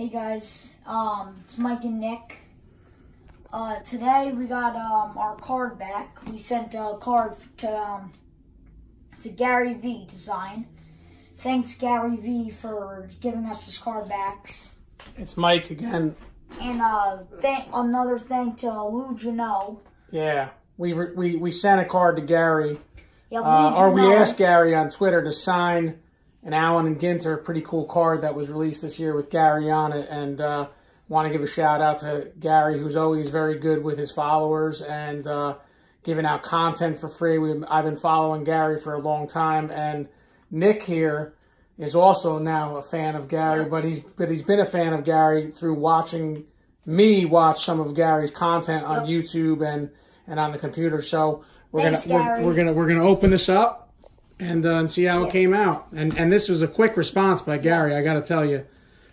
Hey guys, um, it's Mike and Nick. Uh, today we got um, our card back. We sent a card to um, to Gary V to sign. Thanks Gary V for giving us his card backs. It's Mike again. And uh, thank another thank to Lou Janot. Yeah, we we we sent a card to Gary, Yeah, uh, or we asked Gary on Twitter to sign an Allen and Ginter pretty cool card that was released this year with Gary on it, and uh, want to give a shout out to Gary, who's always very good with his followers and uh, giving out content for free. We, I've been following Gary for a long time, and Nick here is also now a fan of Gary, but he's but he's been a fan of Gary through watching me watch some of Gary's content on YouTube and and on the computer. So we're Thanks, gonna we're, we're gonna we're gonna open this up and uh, and see how it came out. And and this was a quick response by Gary. I got to tell you.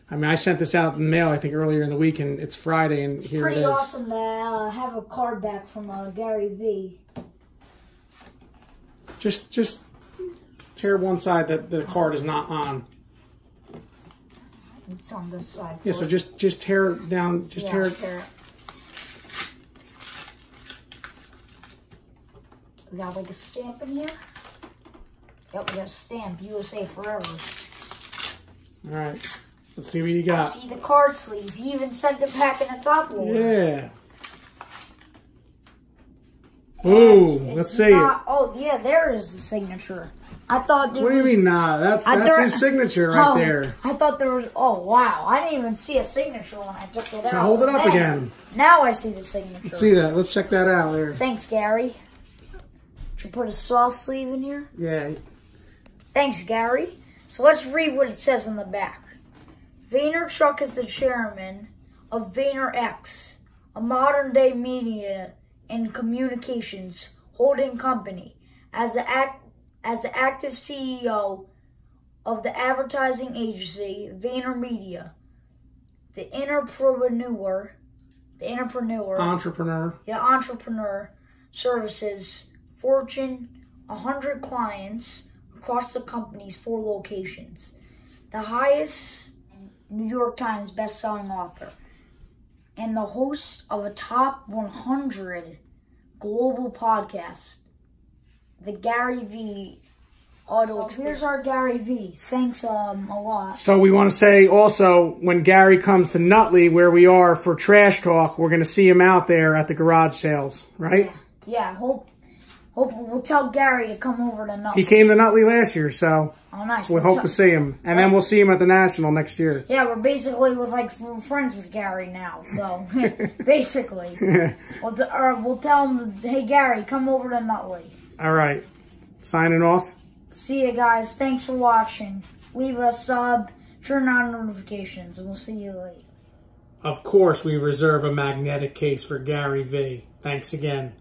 I mean, I sent this out in the mail. I think earlier in the week, and it's Friday, and here Pretty it is. Pretty awesome to uh, have a card back from uh, Gary V. Just just tear one side that the card is not on. It's on this side. Yeah, so just just tear it down. Just yeah, tear it. tear it. We got like a stamp in here. Yep, we got a stamp. USA Forever. All right. Let's see what you I got. see the card sleeve. He even sent it back in a top loader. Yeah. Ooh, let's see not- Oh yeah, there is the signature. I thought there What do you mean, nah? That's I that's thought- his signature right oh, there. I thought there was. Oh wow, I didn't even see a signature when I took it out. So hold it up Man, again. Now I see the signature. Let's see that. Let's check that out there. Thanks, Gary. Should put a soft sleeve in here. Yeah. Thanks, Gary. So let's read what it says on the back. Vaynerchuk is the chairman of VaynerX, a modern day media and communications holding company. As the, act, as the active CEO of the advertising agency VaynerMedia, the entrepreneur, the entrepreneur, Entrepreneur. the entrepreneur services Fortune 100 clients across the company's four locations. The highest New York Times best-selling author and the host of a top 100 global podcast, the Gary V Auto. Here's our Gary V. Thanks um a lot. So we want to say also when Gary comes to Nutley, where we are for Trash Talk, we're going to see him out there at the garage sales, right? Yeah, hope hope we'll tell Gary to come over to Nutley. He came to Nutley last year, so Oh, nice. we We'll hope to see him, and then we'll see him at the National next year. Yeah, we're basically with like we're friends with Gary now. So basically, we'll, we'll tell him, hey Gary, come over to Nutley. All right, signing off. See you guys. Thanks for watching. Leave a sub, turn on notifications, and we'll see you later. Of course, we reserve a magnetic case for Gary V. Thanks again.